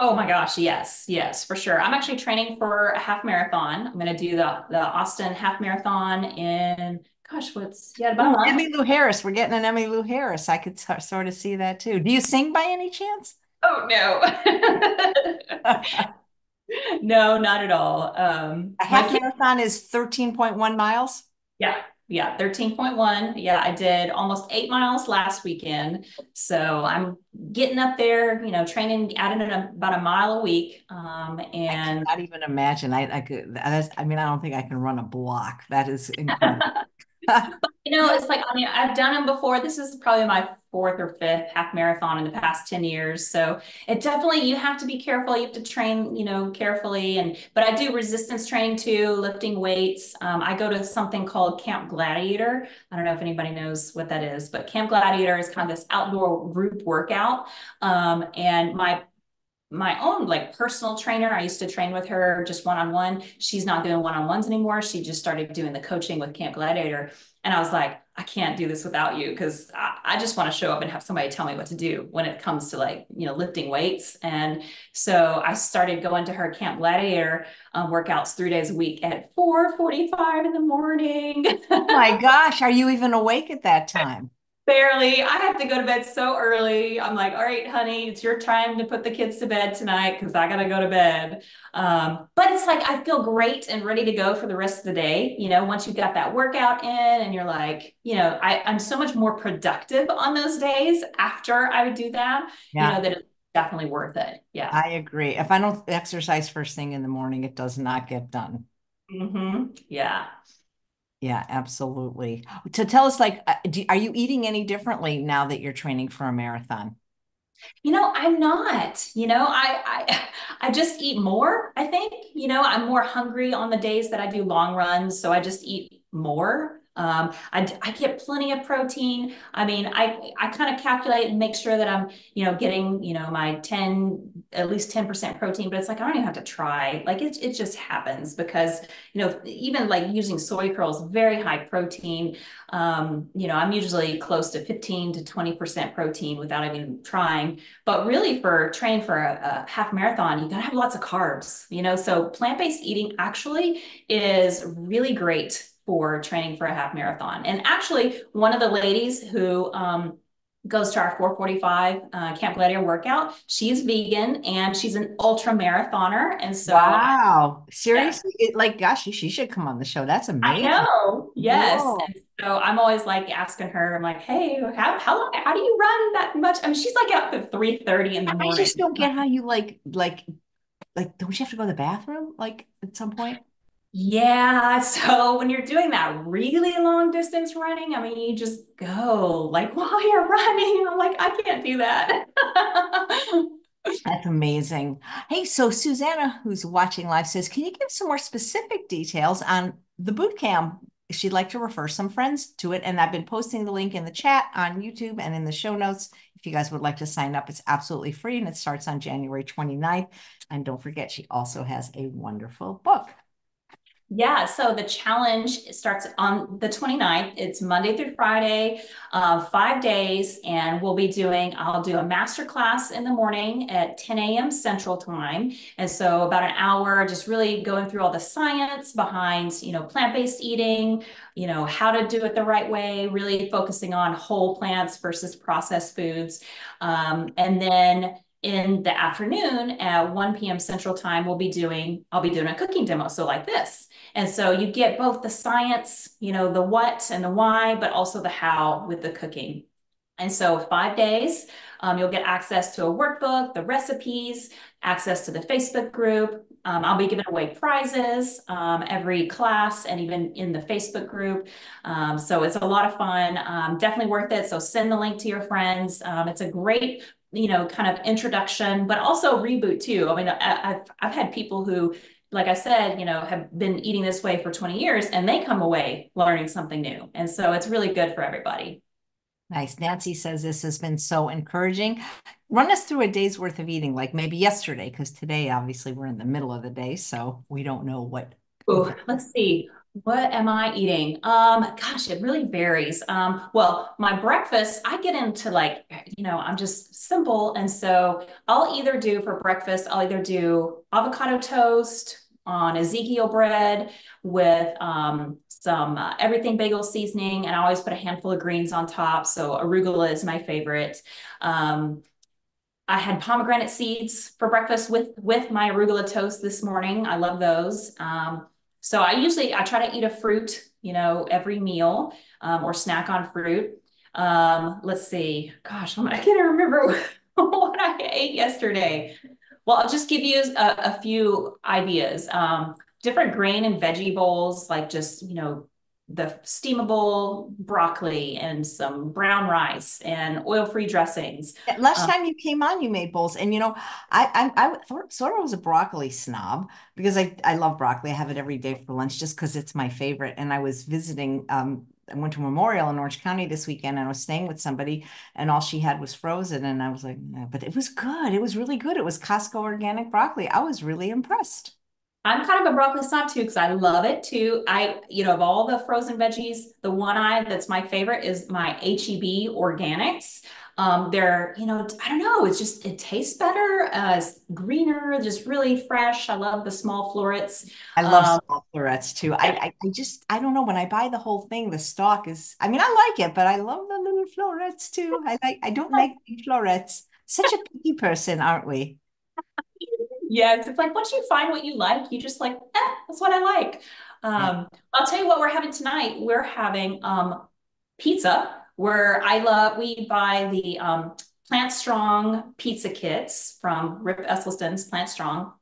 Oh my gosh, yes, yes, for sure. I'm actually training for a half marathon. I'm going to do the the Austin half marathon in gosh, what's yeah, about oh, Emmylou Harris. We're getting an Emmylou Harris. I could sort of see that too. Do you sing by any chance? Oh no. no, not at all. Um, a half marathon is 13.1 miles. Yeah, yeah, 13.1. Yeah, I did almost eight miles last weekend. So I'm getting up there, you know, training, adding in about a mile a week. Um, and not even imagine. I, I could, I mean, I don't think I can run a block. That is incredible. You know, it's like, I mean, I've done them before. This is probably my fourth or fifth half marathon in the past 10 years. So it definitely, you have to be careful. You have to train, you know, carefully. And, but I do resistance training too, lifting weights. Um, I go to something called Camp Gladiator. I don't know if anybody knows what that is, but Camp Gladiator is kind of this outdoor group workout. Um, and my my own like personal trainer. I used to train with her just one on one. She's not doing one on ones anymore. She just started doing the coaching with Camp Gladiator. And I was like, I can't do this without you because I, I, just want to show up and have somebody tell me what to do when it comes to like, you know, lifting weights. And so I started going to her Camp Gladiator um, workouts three days a week at 4.45 in the morning. oh my gosh. Are you even awake at that time? Barely. I have to go to bed so early. I'm like, all right, honey, it's your time to put the kids to bed tonight because I got to go to bed. Um, but it's like I feel great and ready to go for the rest of the day. You know, once you've got that workout in and you're like, you know, I, I'm so much more productive on those days after I do that, yeah. you know, that it's definitely worth it. Yeah. I agree. If I don't exercise first thing in the morning, it does not get done. Mm-hmm. Yeah. Yeah, absolutely. To tell us, like, uh, do, are you eating any differently now that you're training for a marathon? You know, I'm not. You know, I I I just eat more. I think. You know, I'm more hungry on the days that I do long runs, so I just eat more. Um, I, I get plenty of protein. I mean, I, I kind of calculate and make sure that I'm, you know, getting, you know, my 10, at least 10% protein, but it's like, I don't even have to try. Like it, it just happens because, you know, even like using soy curls, very high protein. Um, you know, I'm usually close to 15 to 20% protein without even trying. But really for training for a, a half marathon, you gotta have lots of carbs, you know, so plant-based eating actually is really great for training for a half marathon. And actually, one of the ladies who um, goes to our 445 uh, Camp Gladiator workout. She's vegan and she's an ultra marathoner. And so, wow, seriously, yeah. it, like, gosh, she, she should come on the show. That's amazing. I know. Yes. so I'm always like asking her, I'm like, hey, how, how long, how do you run that much? I mean, she's like up at 3 30 in the morning. I just don't get how you like, like, like, don't you have to go to the bathroom like at some point? Yeah. So when you're doing that really long distance running, I mean, you just go like while you're running. I'm like, I can't do that. That's amazing. Hey, so Susanna, who's watching live, says, Can you give some more specific details on the boot camp? She'd like to refer some friends to it. And I've been posting the link in the chat on YouTube and in the show notes. If you guys would like to sign up, it's absolutely free and it starts on January 29th. And don't forget, she also has a wonderful book. Yeah, so the challenge starts on the 29th. It's Monday through Friday, uh, five days, and we'll be doing, I'll do a master class in the morning at 10 a.m. Central Time. And so about an hour, just really going through all the science behind, you know, plant-based eating, you know, how to do it the right way, really focusing on whole plants versus processed foods. Um, and then in the afternoon at 1 p.m. Central Time, we'll be doing, I'll be doing a cooking demo. So like this. And so you get both the science, you know, the what and the why, but also the how with the cooking. And so five days, um, you'll get access to a workbook, the recipes, access to the Facebook group. Um, I'll be giving away prizes um, every class and even in the Facebook group. Um, so it's a lot of fun, um, definitely worth it. So send the link to your friends. Um, it's a great you know, kind of introduction, but also reboot too. I mean, I, have I've had people who, like I said, you know, have been eating this way for 20 years and they come away learning something new. And so it's really good for everybody. Nice. Nancy says this has been so encouraging. Run us through a day's worth of eating, like maybe yesterday, because today, obviously, we're in the middle of the day, so we don't know what. Oh, let's see. What am I eating? Um, gosh, it really varies. Um, well, my breakfast, I get into like, you know, I'm just simple. And so I'll either do for breakfast, I'll either do avocado toast on Ezekiel bread with um, some uh, everything bagel seasoning, and I always put a handful of greens on top. So arugula is my favorite. Um, I had pomegranate seeds for breakfast with with my arugula toast this morning. I love those. Um, so I usually I try to eat a fruit, you know, every meal um, or snack on fruit. Um, let's see. Gosh, I can't remember what I ate yesterday. Well, I'll just give you a, a few ideas. Um, different grain and veggie bowls, like just, you know, the steamable broccoli and some brown rice and oil-free dressings. Last um, time you came on, you made bowls, and you know, I I, I sort of was a broccoli snob because I I love broccoli. I have it every day for lunch just because it's my favorite. And I was visiting. Um, I went to Memorial in Orange County this weekend, and I was staying with somebody, and all she had was frozen, and I was like, but it was good. It was really good. It was Costco organic broccoli. I was really impressed. I'm kind of a broccoli snob too because I love it too. I, you know, of all the frozen veggies, the one I that's my favorite is my HEB organics. Um, they're, you know, I don't know, it's just it tastes better, uh, it's greener, just really fresh. I love the small florets. I love um, small florets too. I, I, I just I don't know when I buy the whole thing, the stalk is. I mean, I like it, but I love the little florets too. I like. I don't like florets. Such a picky person, aren't we? Yes, it's like once you find what you like, you just like, eh, that's what I like. Um, I'll tell you what we're having tonight. We're having um, pizza where I love, we buy the um, Plant Strong pizza kits from Rip Esselstyn's Plant Strong.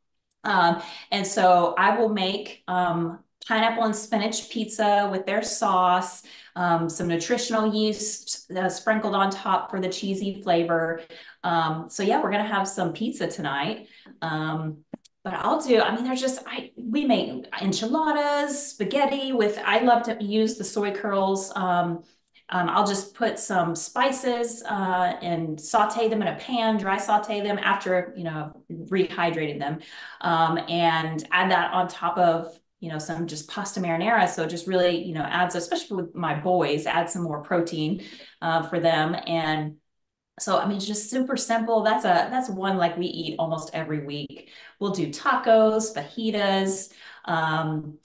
Um, and so I will make um, pineapple and spinach pizza with their sauce, um, some nutritional yeast uh, sprinkled on top for the cheesy flavor. Um, so yeah, we're gonna have some pizza tonight. Um, but I'll do, I mean, there's just, I we make enchiladas, spaghetti with, I love to use the soy curls. Um, um, I'll just put some spices uh, and saute them in a pan, dry saute them after, you know, rehydrated them, um, and add that on top of you know, some just pasta marinara. So just really, you know, adds, especially with my boys, add some more protein uh, for them. And so, I mean, it's just super simple. That's a, that's one like we eat almost every week. We'll do tacos, fajitas. Um,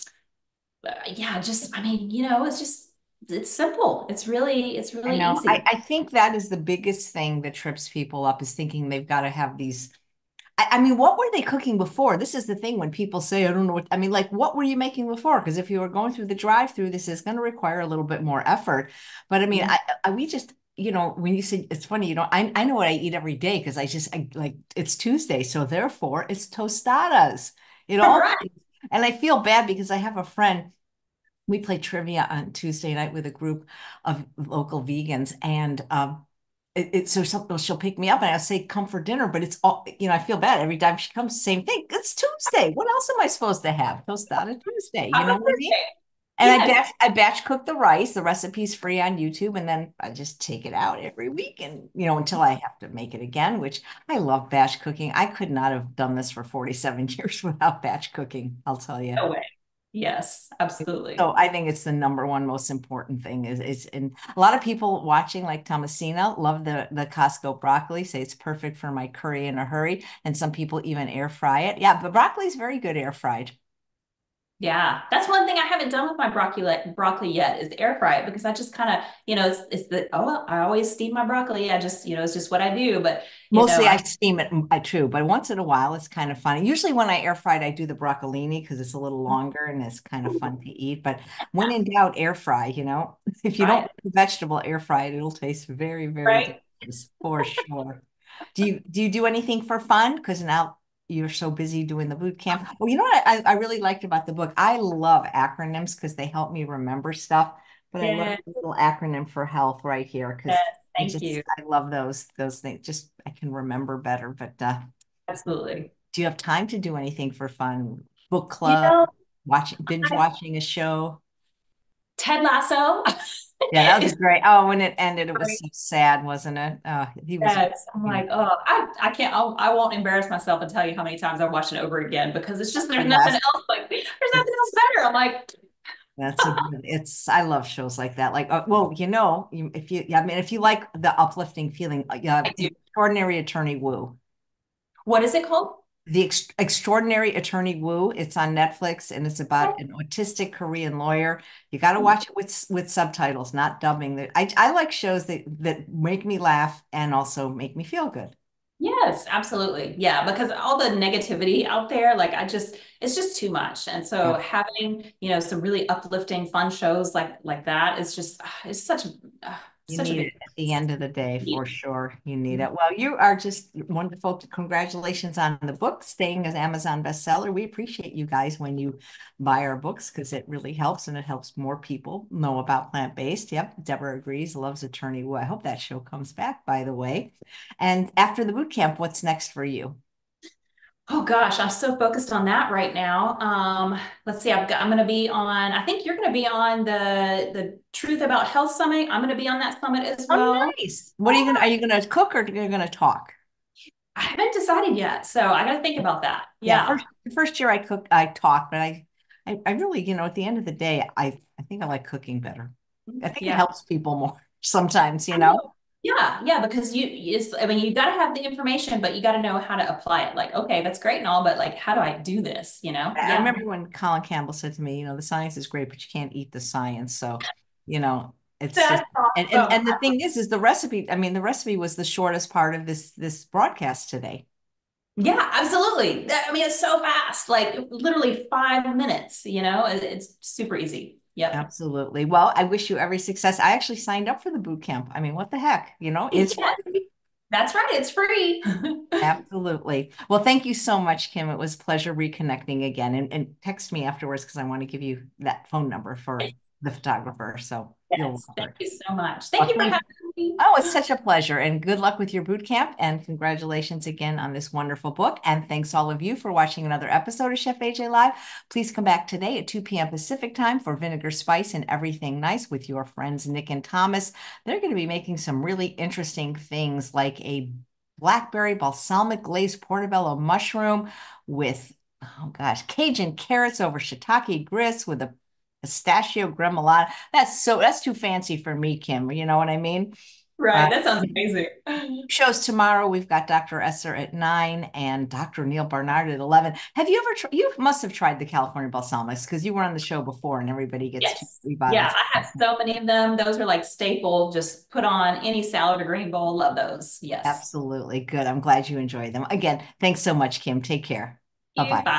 uh, yeah, just, I mean, you know, it's just, it's simple. It's really, it's really I easy. I, I think that is the biggest thing that trips people up is thinking they've got to have these I, mean, what were they cooking before? This is the thing when people say, I don't know what, I mean, like, what were you making before? Because if you were going through the drive through, this is going to require a little bit more effort. But I mean, mm-hmm. I, I, we just, you know, when you say it's funny, you know, I, I know what I eat every day because I just I, like it's Tuesday. So therefore, it's tostadas. You know, right. and I feel bad because I have a friend we play trivia on Tuesday night with a group of local vegans, and um, it, it, so something she'll pick me up and I'll say come for dinner, but it's all you know. I feel bad every time she comes. Same thing. It's Tuesday. What else am I supposed to have? Tostada Tuesday. You know what I mean? And yes. I batch I batch cook the rice. The recipe's free on YouTube, and then I just take it out every week, and you know until I have to make it again. Which I love batch cooking. I could not have done this for forty seven years without batch cooking. I'll tell you. No way. Yes, absolutely. So I think it's the number one most important thing is is and a lot of people watching like Thomasina love the the Costco broccoli, say it's perfect for my curry in a hurry. And some people even air fry it. Yeah, but broccoli is very good air fried. Yeah, that's one thing I haven't done with my broccoli broccoli yet is air fry it because I just kind of, you know, it's, it's the oh I always steam my broccoli. I just, you know, it's just what I do. But Mostly know, I steam it I too, but once in a while it's kind of funny. Usually when I air fried, I do the broccolini because it's a little mm-hmm. longer and it's kind of mm-hmm. fun to eat. But when in doubt, air fry, you know, if you don't right, vegetable air fry it, it'll taste very, very right. delicious for sure. Do you do you do anything for fun? Because now you're so busy doing the boot camp. Well, you know what I, I really liked about the book? I love acronyms because they help me remember stuff. But I love Yeah, the little acronym for health right here because yes, I thank just you. I love those those things. Just I can remember better. But uh, Absolutely. do you have time to do anything for fun? Book You club, know, watching binge watching a show. Ted Lasso Yeah, that was great. Oh, when it ended, it was so sad, wasn't it? Uh, he was, Yes, I'm like, oh, I, I can't, I'll, I won't embarrass myself and tell you how many times I've watched it over again because it's just, there's nothing else like, there's nothing else better. I'm like, That's a good, it's, I love shows like that. Like, uh, well, you know, if you, yeah, I mean, if you like the uplifting feeling, uh, yeah, I do. Extraordinary Attorney Woo. What is it called? The Ex Extraordinary Attorney Woo. It's on Netflix and it's about an autistic Korean lawyer. You got to watch it with with subtitles, not dubbing. I I like shows that that make me laugh and also make me feel good. Yes, absolutely. Yeah, because all the negativity out there, like I just, it's just too much. And so Yeah. having, you know, some really uplifting, fun shows like like that is just, it's such a, ah, You such need it at the end of the day for sure. You need mm-hmm. it. Well, you are just wonderful. Congratulations on the book staying as Amazon bestseller. We appreciate you guys when you buy our books because it really helps and it helps more people know about plant-based. Yep, Deborah agrees, loves Attorney Woo. I hope that show comes back, by the way. And after the boot camp, what's next for you? Oh gosh, I'm so focused on that right now. Um, let's see, I've got, I'm going to be on, I think you're going to be on the the Truth About Health Summit. I'm going to be on that summit as Oh, well. nice. What are you gonna, are you gonna cook or are you gonna talk? I haven't decided yet, so I got to think about that. Yeah, Yeah. first the first year I cooked, I taught, but I, I, I really, you know, at the end of the day, I, I think I like cooking better. I think it helps people more sometimes, you know. know. Yeah, yeah, because you it's I mean you got to have the information, but you got to know how to apply it. Like, okay, that's great and all, but like how do I do this, you know? I I remember when Colin Campbell said to me, you know, the science is great, but you can't eat the science. So, you know, it's just That's and and, and the thing is, is the recipe. I mean, the recipe was the shortest part of this this broadcast today. Yeah, absolutely. That- I mean, it's so fast, like literally five minutes, you know, it's super easy. Yep. Absolutely. Well, I wish you every success. I actually signed up for the boot camp. I mean, what the heck? You know, it's Yeah, free. that's right. It's free. Absolutely. Well, thank you so much, Kim. It was a pleasure reconnecting again. And, and text me afterwards because I want to give you that phone number for the photographer. So Yes, thank you so much. Thank Well, you for having me. Oh, it's such a pleasure. And good luck with your boot camp. And congratulations again on this wonderful book. And thanks all of you for watching another episode of Chef AJ Live. Please come back today at 2 p.m. Pacific time for Vinegar Spice and Everything Nice with your friends Nick and Thomas. They're going to be making some really interesting things like a blackberry balsamic glazed portobello mushroom with, oh gosh, Cajun carrots over shiitake grits with a pistachio gremolata. That's so, that's too fancy for me, Kim. You know what I mean? Uh, Right, that sounds amazing. shows tomorrow. We've got Dr. Esser at nine and Dr. Neal Barnard at 11. Have you ever, tried? you must have tried the California balsamics because you were on the show before and everybody gets two Yes. free Yeah. I have so many of them. Those are like staple. Just put on any salad or green bowl. Love those. Yes. Absolutely. Good. I'm glad you enjoyed them. Again, thanks so much, Kim. Take care. Bye Thank you. bye. Bye.